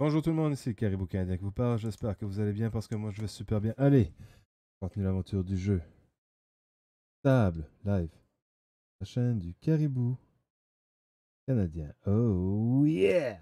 Bonjour tout le monde, ici Caribou Canadien qui vous parle. J'espère que vous allez bien parce que moi je vais super bien. Allez, continue l'aventure du jeu. Table, live. La chaîne du Caribou Canadien. Oh yeah!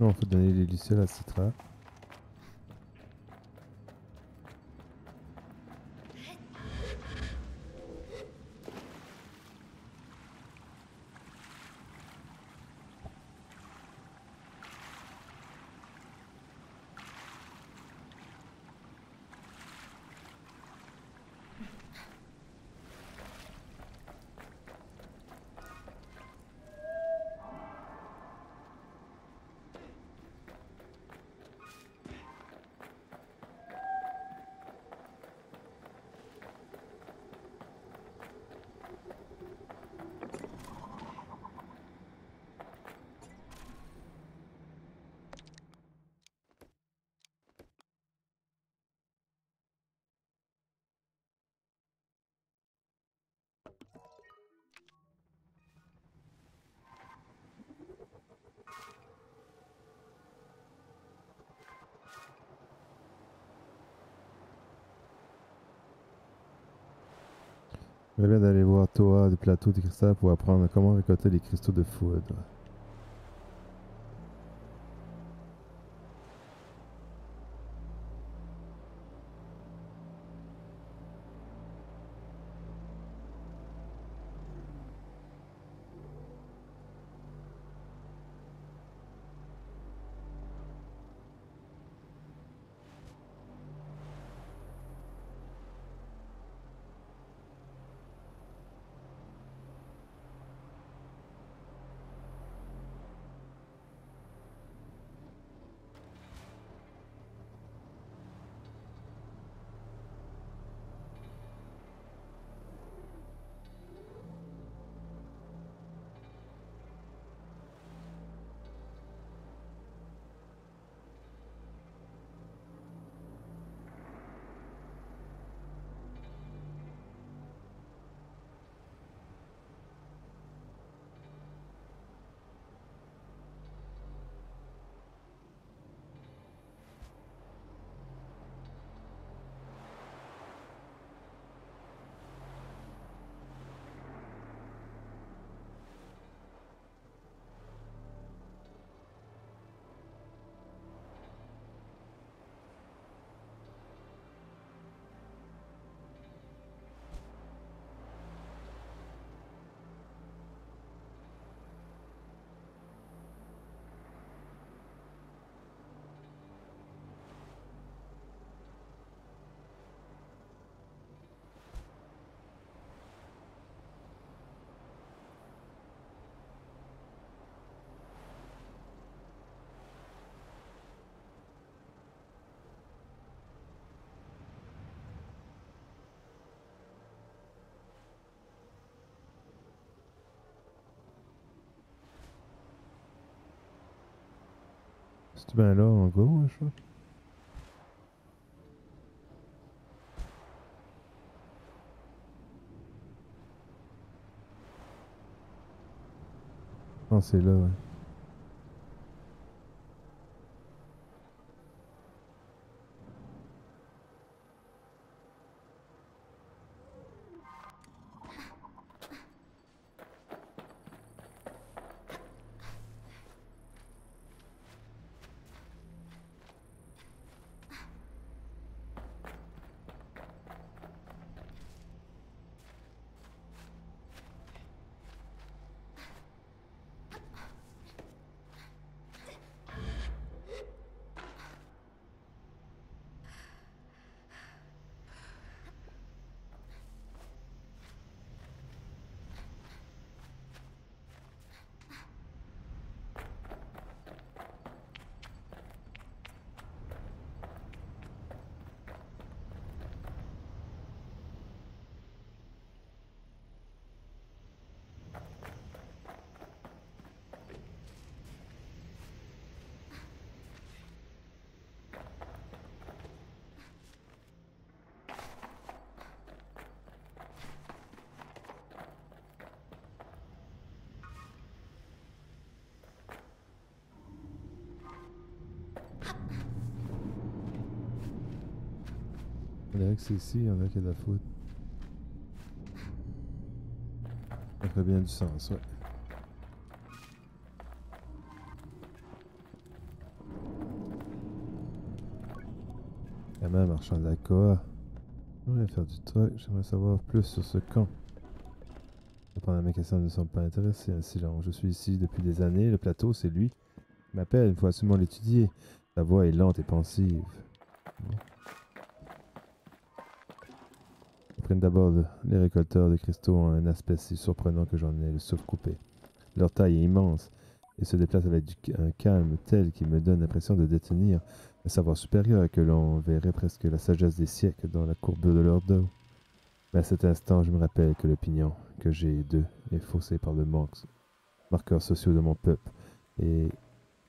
Non, faut donner les lucioles à Citra. J'aimerais bien d'aller voir Toa du plateau de cristal pour apprendre comment récolter les cristaux de foudre. C'est bien là en gauche. que c'est là, ouais. Il y en a que c'est ici, il y en a qui a de la foot. Ça fait bien du sens, ouais. Gamin marchand d'accord. J'aimerais faire du truc, j'aimerais savoir plus sur ce camp. Répondre à mes questions ne sont pas intéressées, ainsi genre je suis ici depuis des années, le plateau c'est lui. Il m'appelle, il faut absolument l'étudier. Sa voix est lente et pensive. D'abord les récolteurs de cristaux ont un aspect si surprenant que j'en ai le souffle coupé. Leur taille est immense et se déplacent avec un calme tel qui me donne l'impression de détenir un savoir supérieur et que l'on verrait presque la sagesse des siècles dans la courbure de leur dos. Mais à cet instant, je me rappelle que l'opinion que j'ai d'eux est faussée par le manque, marqueurs sociaux de mon peuple, et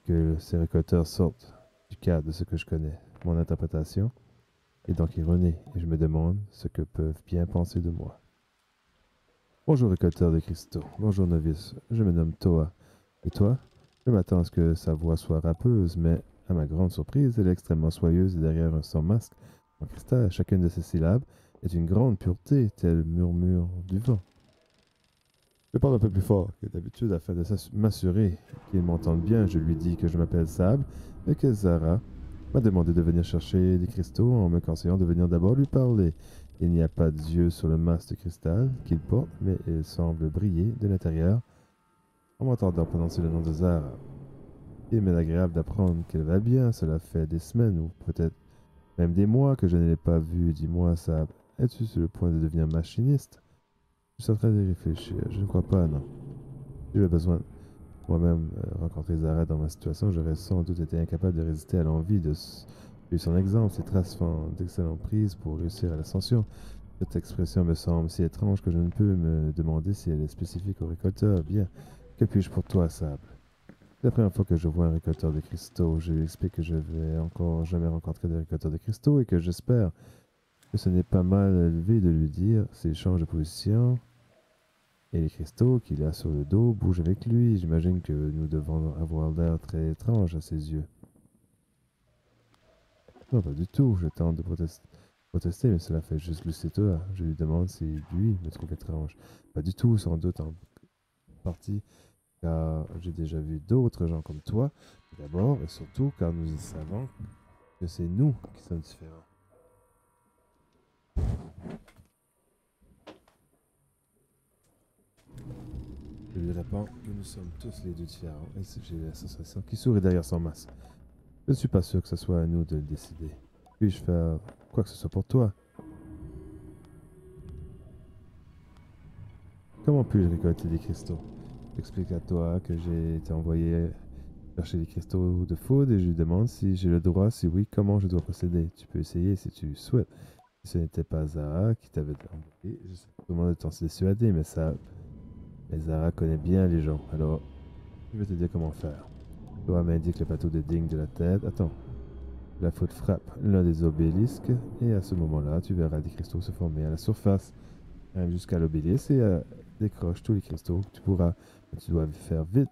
que ces récolteurs sortent du cadre de ce que je connais. Mon interprétation est donc erronée, et je me demande ce que peuvent bien penser de moi. Bonjour récolteur de cristaux, bonjour novice, je me nomme Toa. Et toi? Je m'attends à ce que sa voix soit rappeuse, mais à ma grande surprise, elle est extrêmement soyeuse et derrière un son masque en cristal, chacune de ses syllabes est une grande pureté, tel murmure du vent. Je parle un peu plus fort que d'habitude afin de m'assurer qu'il m'entende bien. Je lui dis que je m'appelle Sable et que Zara m'a demandé de venir chercher des cristaux en me conseillant de venir d'abord lui parler. Il n'y a pas d'yeux sur le masque de cristal qu'il porte, mais il semble briller de l'intérieur en m'entendant prononcer le nom de Zara. Il m'est agréable d'apprendre qu'elle va bien. Cela fait des semaines ou peut-être même des mois que je ne l'ai pas vue. Dis-moi, Sable, es-tu sur le point de devenir machiniste? Je suis en train de réfléchir. Je ne crois pas, non. J'ai besoin moi-même euh, rencontrer Zara dans ma situation, j'aurais sans doute été incapable de résister à l'envie de suivre son exemple. Ses traces font d'excellentes prises pour réussir à l'ascension. Cette expression me semble si étrange que je ne peux me demander si elle est spécifique au récolteur. Bien, que puis-je pour toi, Sable? C'est la première fois que je vois un récolteur de cristaux. Je lui explique que je vais encore jamais rencontrer de récolteur de cristaux et que j'espère que ce n'est pas mal élevé de lui dire s'il change de position et les cristaux qu'il a sur le dos bougent avec lui. J'imagine que nous devons avoir l'air très étrange à ses yeux. Non, pas du tout. Je tente de protester, mais cela fait juste toi. Je lui demande si lui me trouve étrange. Pas du tout, sans doute en partie, car j'ai déjà vu d'autres gens comme toi. D'abord et surtout car nous savons que c'est nous qui sommes différents. Que nous sommes tous les deux différents et j'ai la sensation qui sourit derrière son masque. Je ne suis pas sûr que ce soit à nous de le décider. Puis-je faire quoi que ce soit pour toi? Comment puis-je récolter des cristaux? J'explique à toi que j'ai été envoyé chercher des cristaux de foudre et je lui demande si j'ai le droit, si oui, comment je dois procéder? Tu peux essayer si tu souhaites. Si ce n'était pas Zara qui t'avait envoyé, je comment de t'en dissuader, mais ça mais Zara connaît bien les gens, alors je vais te dire comment faire. Toi m'indique le plateau de digne de la tête. Attends. La faute frappe l'un des obélisques et à ce moment-là, tu verras des cristaux se former à la surface. Même jusqu'à l'obélisque et euh, décroche tous les cristaux que tu pourras. Mais tu dois faire vite.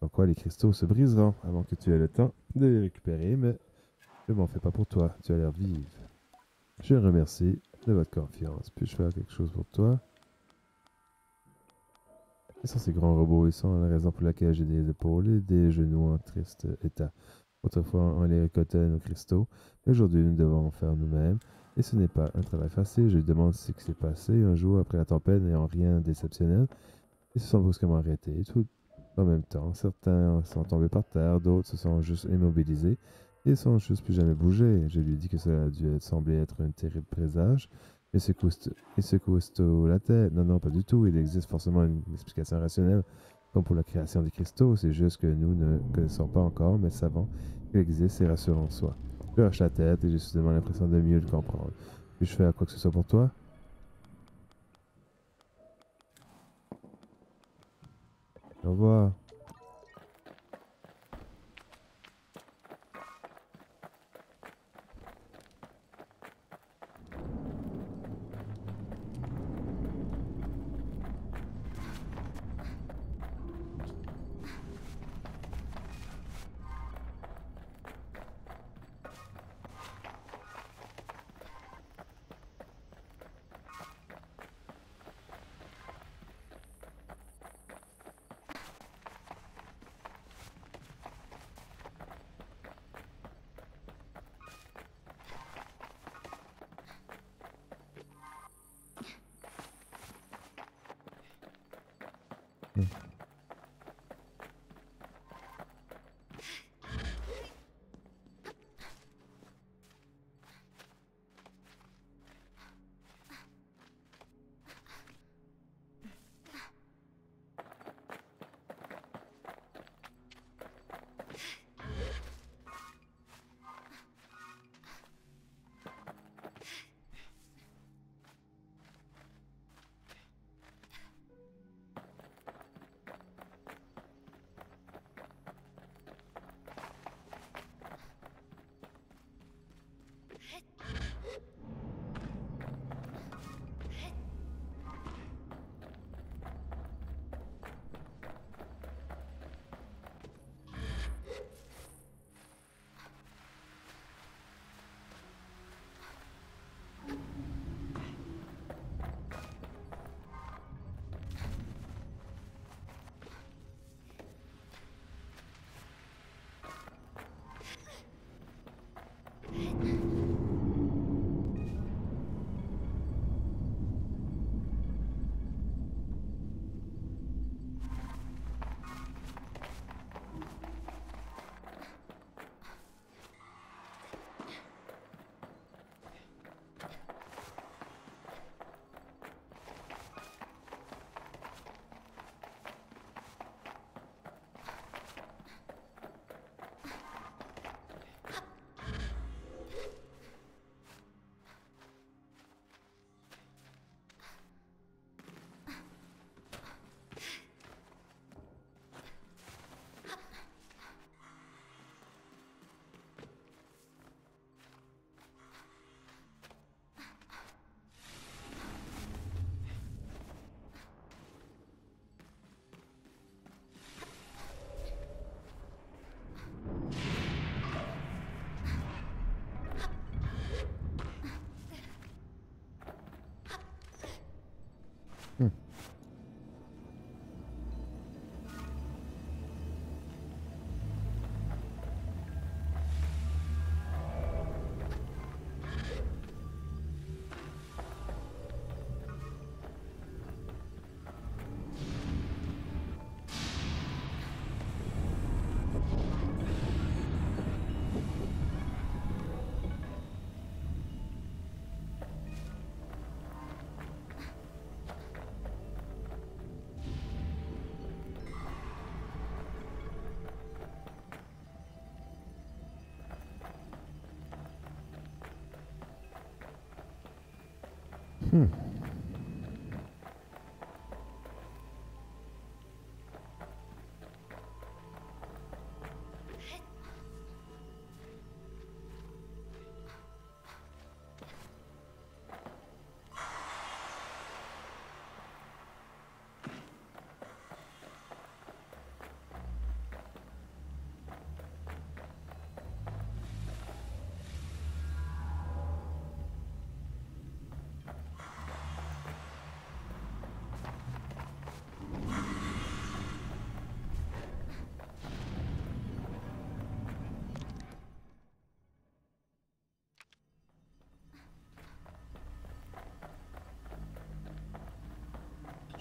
En quoi les cristaux se briseront avant que tu aies le temps de les récupérer, mais je m'en fais pas pour toi. Tu as l'air vive. Je remercie de votre confiance. Puis-je faire quelque chose pour toi? Ils sont ces grands robots, ils sont la raison pour laquelle j'ai des épaules et des genoux en triste état. Autrefois, on les récoltait nos cristaux, mais aujourd'hui, nous devons en faire nous-mêmes. Et ce n'est pas un travail facile. Je lui demande ce qui s'est passé un jour après la tempête n'ayant rien d'exceptionnel. Ils se sont brusquement arrêtés. Tout en même temps, certains sont tombés par terre, d'autres se sont juste immobilisés et sont juste plus jamais bougés. Je lui dis que cela a dû sembler être un terrible présage, il secoue la tête. Non, non, pas du tout. Il existe forcément une explication rationnelle, comme pour la création des cristaux. C'est juste que nous ne connaissons pas encore, mais savons qu'il existe et rassurons soi. Je lâche la tête et j'ai soudainement l'impression de mieux le comprendre. Puis-je faire quoi que ce soit pour toi? Au revoir.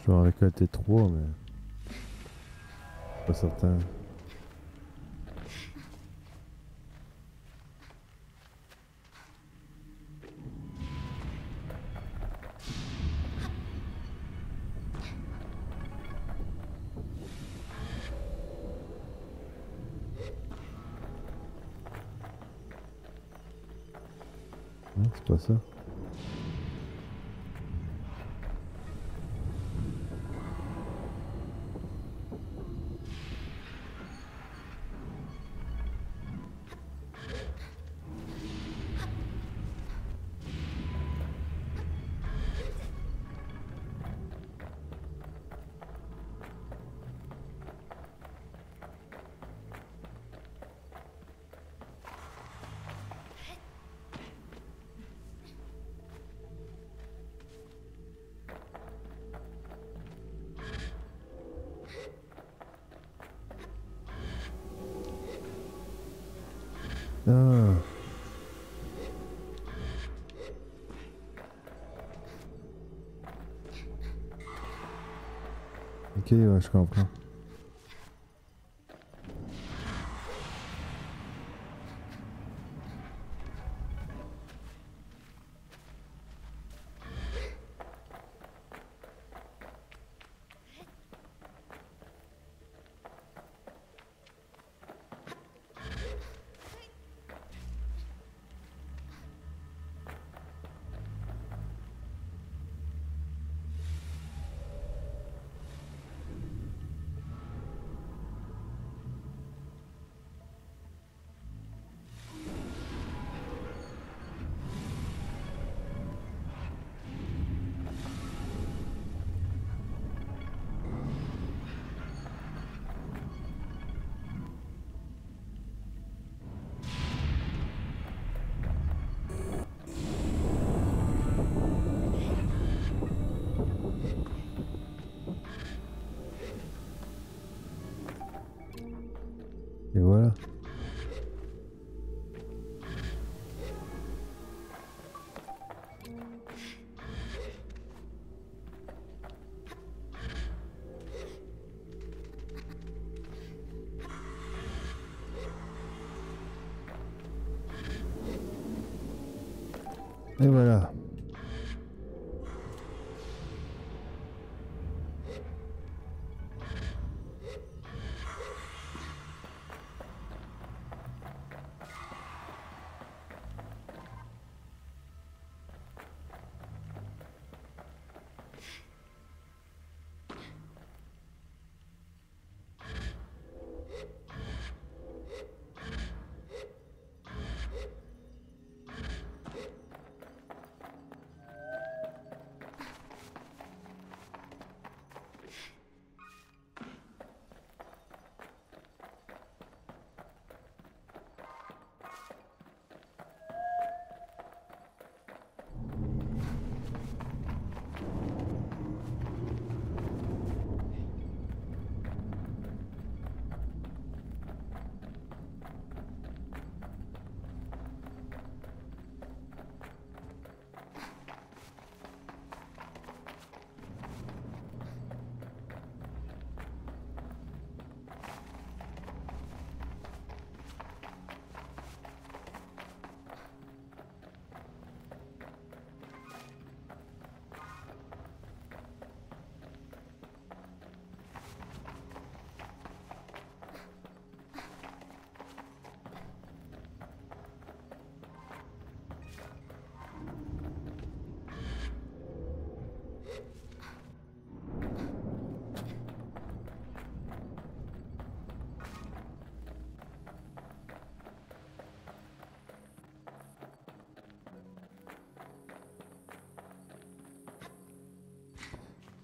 Je vais en récolter trois, mais. Pas certain. Ok, ouais, je comprends. Et voilà.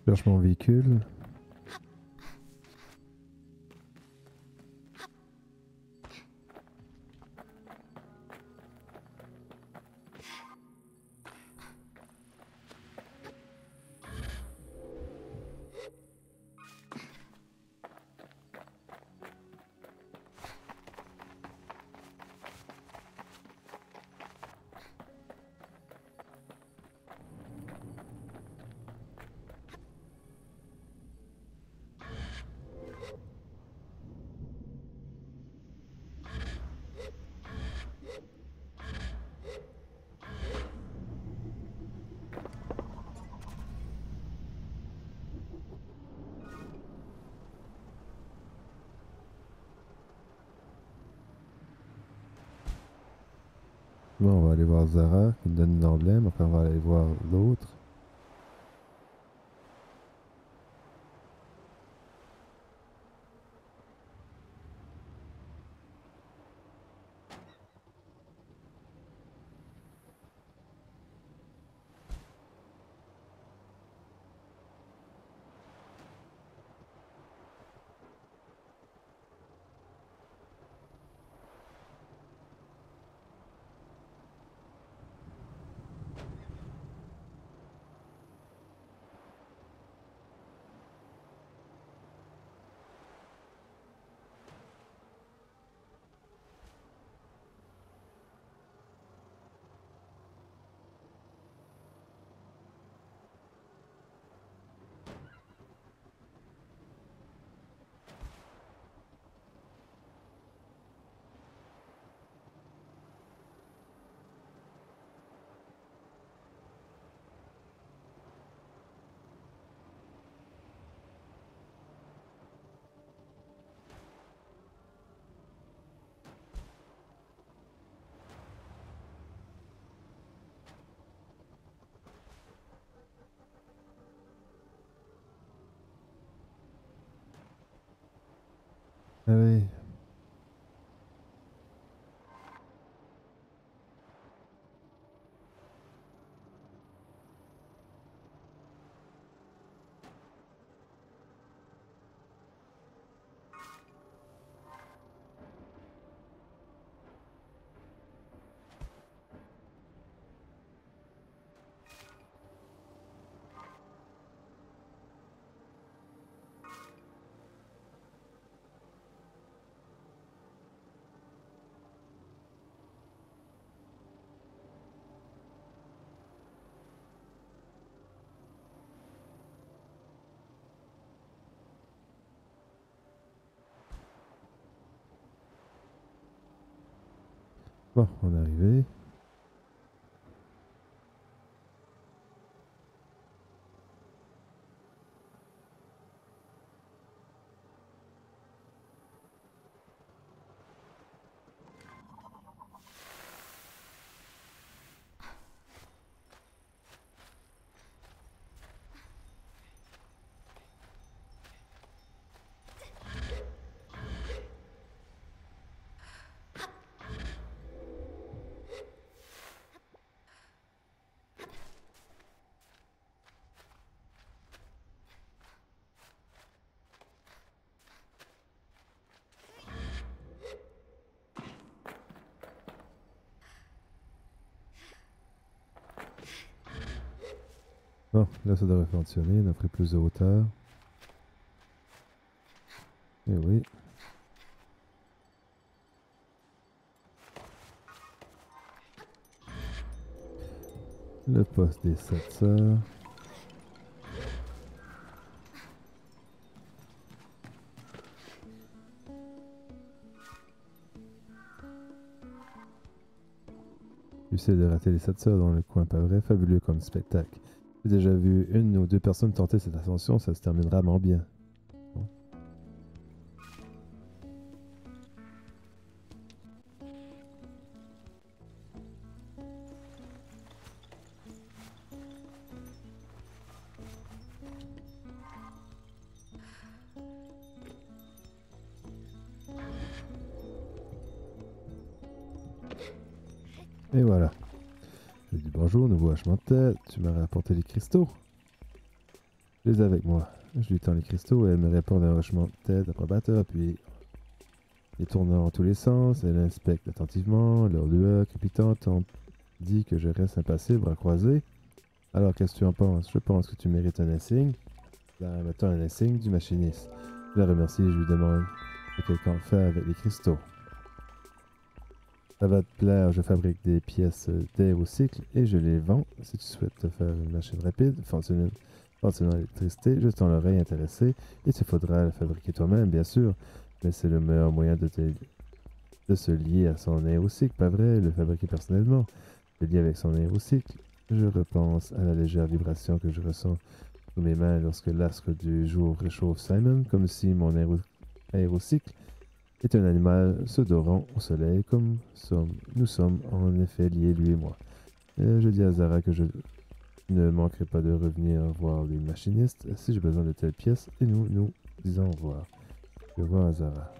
Cherche mon véhicule. Bon, on va aller voir Zara qui nous donne l'emblème. Après, on va aller voir l'autre. Allez. On est arrivé. Bon, là ça devrait fonctionner, on a pris plus de hauteur. Et oui. Le poste des 7 sœurs. J'essaie de rater les 7 sœurs dans le coin, pas vrai? Fabuleux comme spectacle. J'ai déjà vu une ou deux personnes tenter cette ascension, ça se terminera vraiment bien. Et voilà. Je dis bonjour, nouveau hachement de tête. Tu m'as rapporté les cristaux. Je les ai avec moi. Je lui tends les cristaux et elle me répond d'un hochement de tête approbateur, puis les tournant en tous les sens, elle inspecte attentivement, leur lueur crépitante dit que je reste impassible, à croiser. Alors, qu'est-ce que tu en penses? Je pense que tu mérites un insigne. Là, mettons un insigne du machiniste. Je la remercie et je lui demande ce qu'elle compte faire avec les cristaux. Ça va te plaire, je fabrique des pièces d'air au cycle et je les vends. Si tu souhaites te faire une machine rapide, fonctionnant, fonctionnant l'électricité, je t'en l'oreille intéressé et tu faudra la fabriquer toi-même, bien sûr. Mais c'est le meilleur moyen de, se lier à son aérocycle, pas vrai, le fabriquer personnellement. Le lier avec son aérocycle. Je repense à la légère vibration que je ressens sous mes mains lorsque l'astre du jour réchauffe Simon, comme si mon aérocycle est un animal se dorant au soleil, comme nous sommes en effet liés, lui et moi. je dis à Zara que je ne manquerai pas de revenir voir les machinistes si j'ai besoin de telles pièces, et nous nous disons au revoir. Je vois Zara.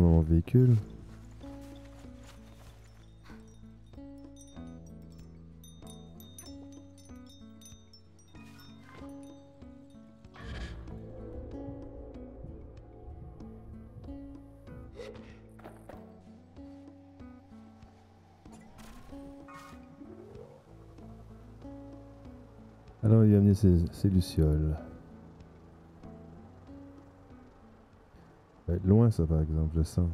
Véhicule. Alors, il a amené ses lucioles. Loin, ça, par exemple, je sens.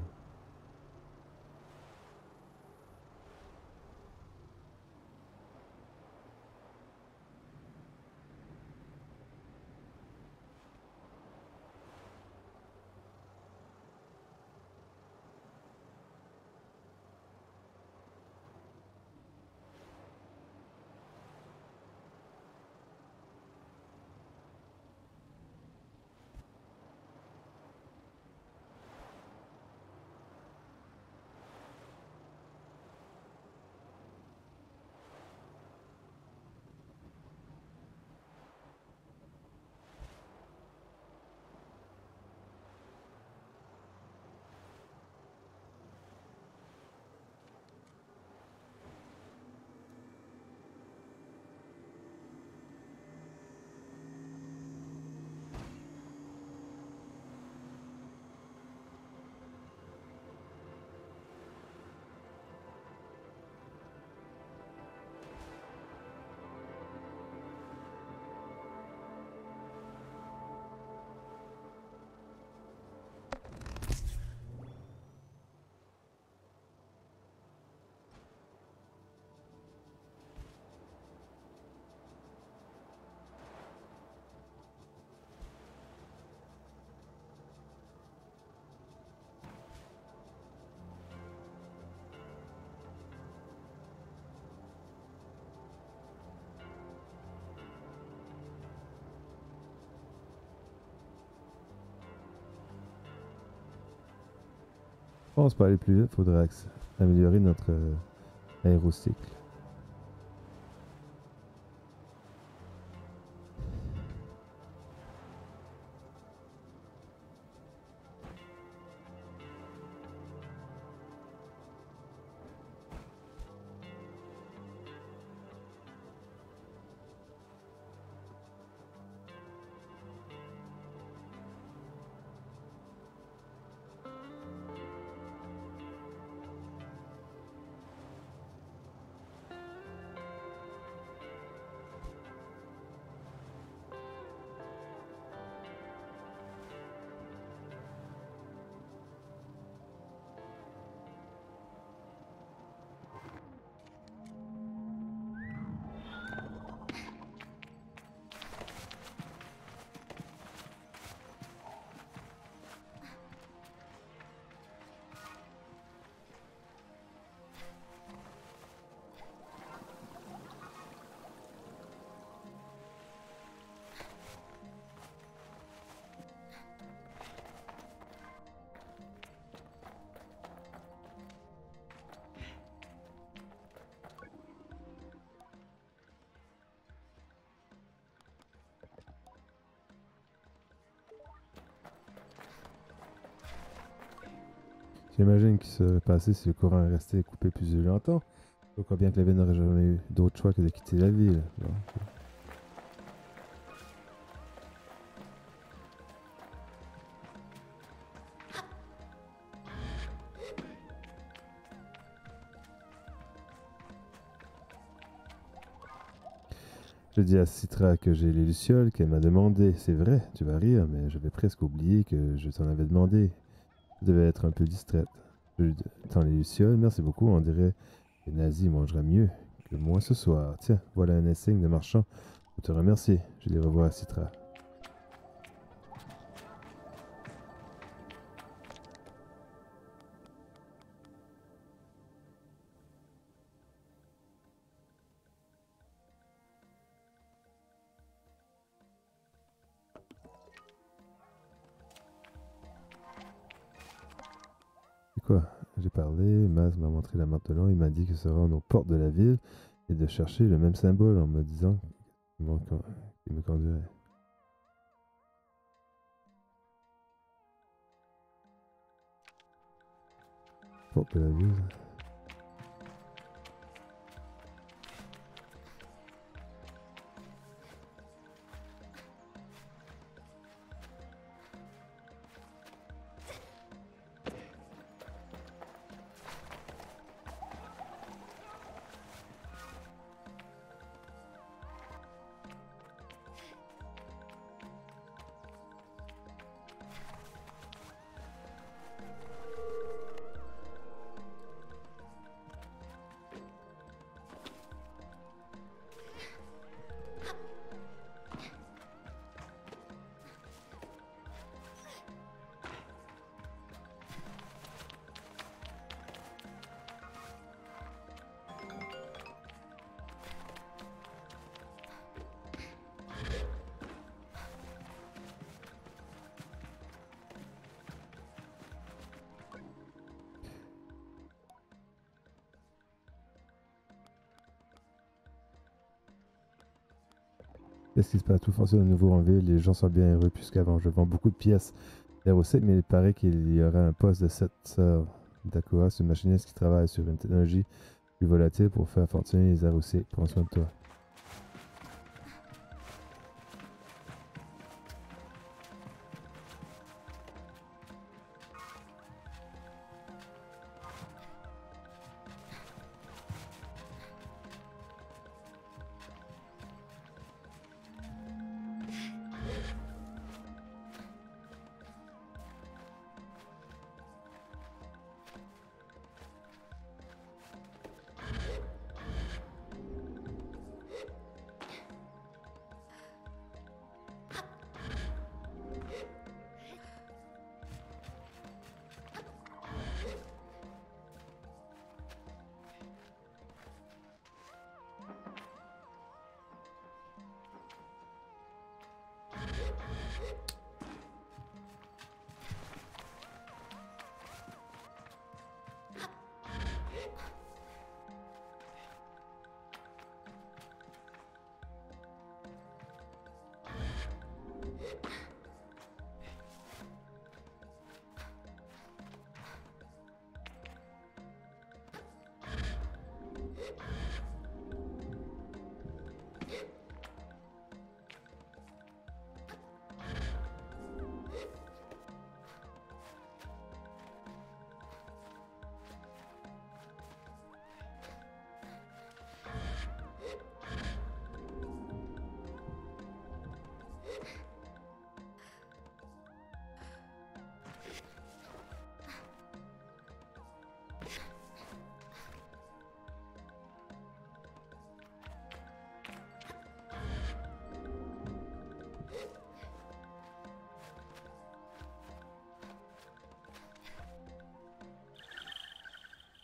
Pense pour aller plus vite, il faudrait améliorer notre euh, aérocycle. J'imagine qu'il serait passé si le courant est resté coupé plus longtemps. Je crois bien que la n'aurait jamais eu d'autre choix que de quitter la ville. Je dis à Citra que j'ai les lucioles qu'elle m'a demandé. C'est vrai, tu vas rire, mais j'avais presque oublié que je t'en avais demandé. Je devais être un peu distraite. Je tends les lucioles, merci beaucoup. On dirait que Nazi mangera mieux que moi ce soir. Tiens, voilà un insigne de marchand pour te remercier. Je les revois à Citra. J'ai parlé, Maz m'a montré la map de long, il m'a dit que se rendre aux portes de la ville et de chercher le même symbole en me disant qu'il me conduirait. Porte de la ville. Qu'est-ce qui se passe? Tout fonctionne à nouveau en ville, les gens sont bien heureux plus qu'avant. Je vends beaucoup de pièces RO7, mais il paraît qu'il y aura un poste de 7 sœurs d'Akura, une machiniste qui travaille sur une technologie plus volatile pour faire fonctionner les ROC. Prends soin de toi.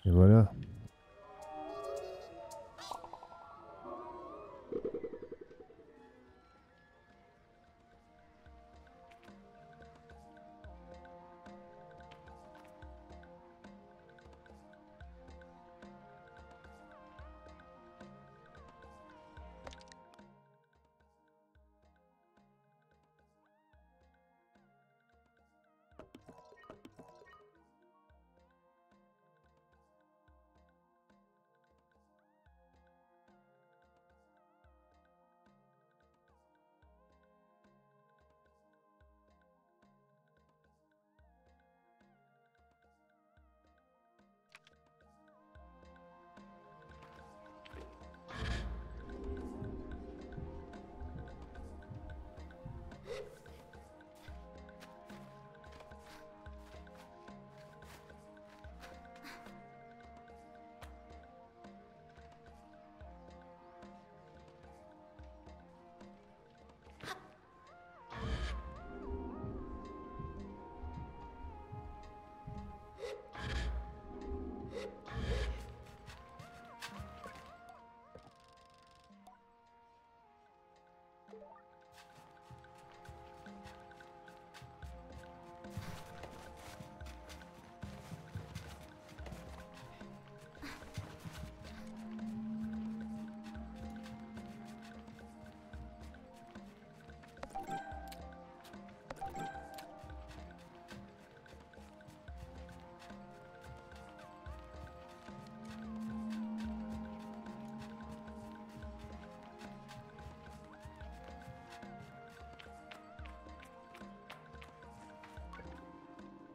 Et voilà.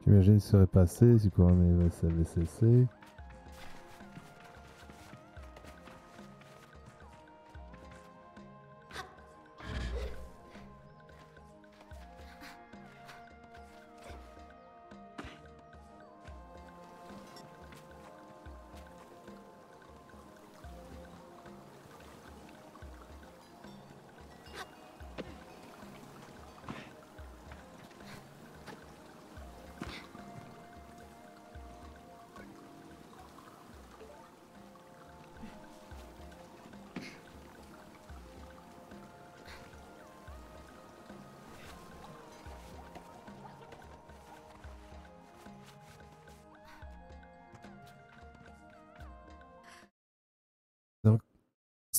J'imagine ce serait passé si on est VCC.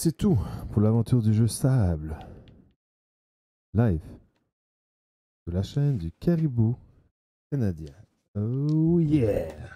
C'est tout pour l'aventure du jeu Sable. Live. De la chaîne du Caribou canadien. Oh yeah!